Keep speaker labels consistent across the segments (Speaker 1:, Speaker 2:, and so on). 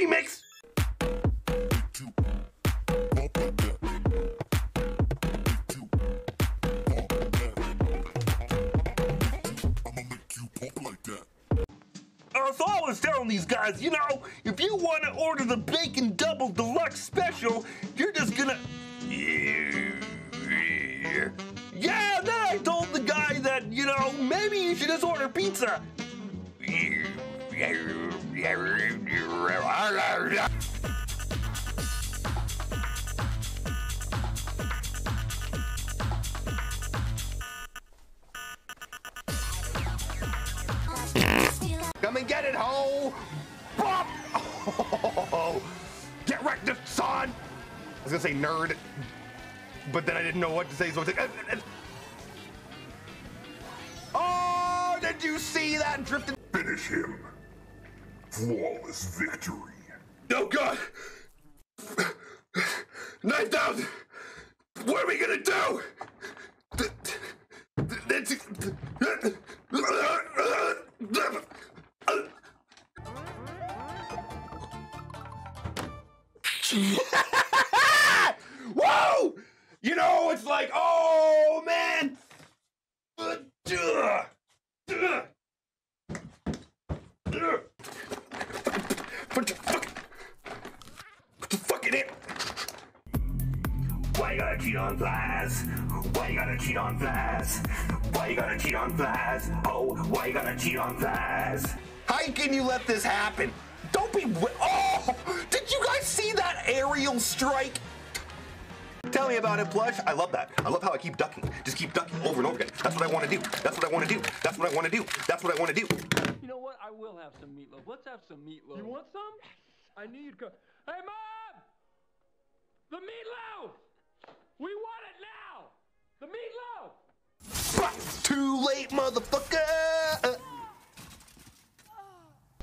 Speaker 1: remix. Uh, so I was telling these guys, you know, if you want to order the bacon double deluxe special, you're just gonna. Yeah, then I told the guy that, you know, maybe you should just order pizza. Come and get it, ho! Bop! Oh, get wrecked, son! I was gonna say nerd, but then I didn't know what to say, so I was like, "Uh, uh, uh." Oh, did you see that drifting?
Speaker 2: Finish him. Flawless victory.
Speaker 1: Oh, God! Nine thousand! What are we gonna do? Whoa! You know, it's like, oh cheat on flies? Why you gotta cheat on flies? Why you gotta cheat on flies? Oh, why you gotta cheat on flies? How can you let this happen? Don't be. wi- Oh! Did you guys see that aerial strike? Tell me about it, Plush. I love that. I love how I keep ducking. Just keep ducking over and over again. That's what I want to do. That's what I want to do. That's what I want to do. That's what I want to do.
Speaker 3: You know what? I will have some meatloaf. Let's have some meatloaf. You want some? I knew you'd come. Hey, Mom! The meatloaf! We want it now! The meatloaf!
Speaker 1: Bah! Too late, motherfucker!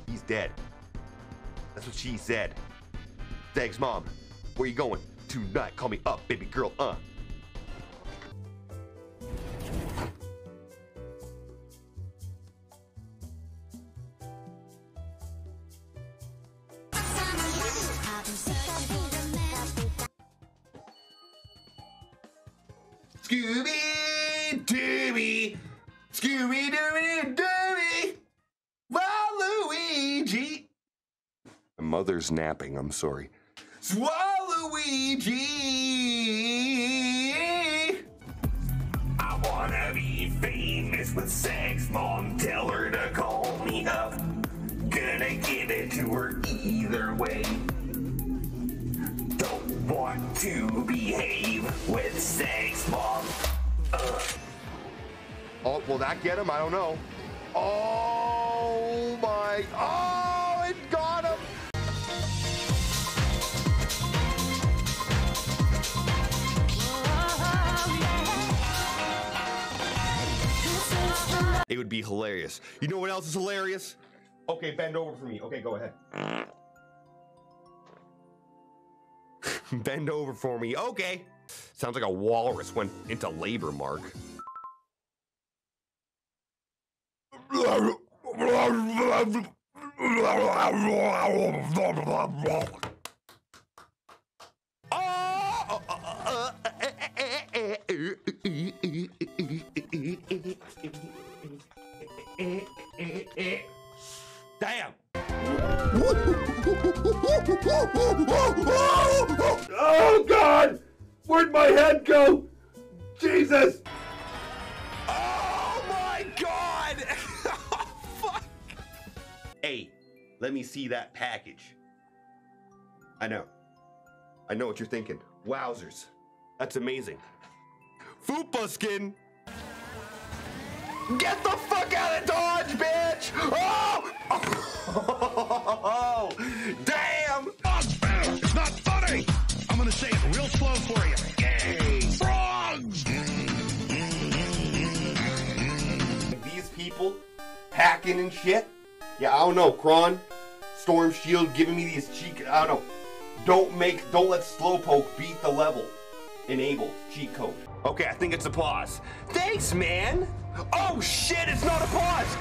Speaker 1: He's dead. That's what she said. Thanks, Mom. Where you going? Tonight, call me up, baby girl, uh. Scooby Dooby, Scooby Dooby Dooby, Waluigi. My mother's napping. I'm sorry. Waluigi. I wanna be famous with sex. Mom, tell her to call me up. Gonna give it to her either way. Don't want to behave with sex, mom. Ugh. Oh, will that get him? I don't know. Oh my! Oh, it got him! It would be hilarious. You know what else is hilarious? Okay, bend over for me. Okay, go ahead. bend over for me. Okay. Sounds like a walrus went into labor, Mark. Where'd my head go? Jesus! Oh my God! Fuck! Hey, let me see that package. I know. I know what you're thinking. Wowzers. That's amazing. Fupa skin! Get the fuck out of Dodge, bitch! Oh! oh! Damn!
Speaker 2: For you. Yay! Frogs!
Speaker 1: These people hacking and shit. Yeah, I don't know. Kron, Storm Shield giving me these cheek. I don't know. Don't make. Don't let Slowpoke beat the level. Enable cheat code. Okay, I think it's a pause. Thanks, man. Oh shit! It's not a pause.